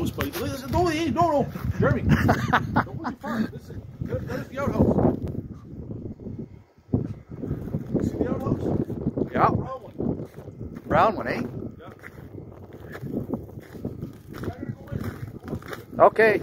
house, buddy. No, no, no, Jeremy. don't go too far. Listen, that, that is the outhouse. See the outhouse? Yeah. Brown one. Brown one, eh? Yeah. I'm gonna go in. Okay.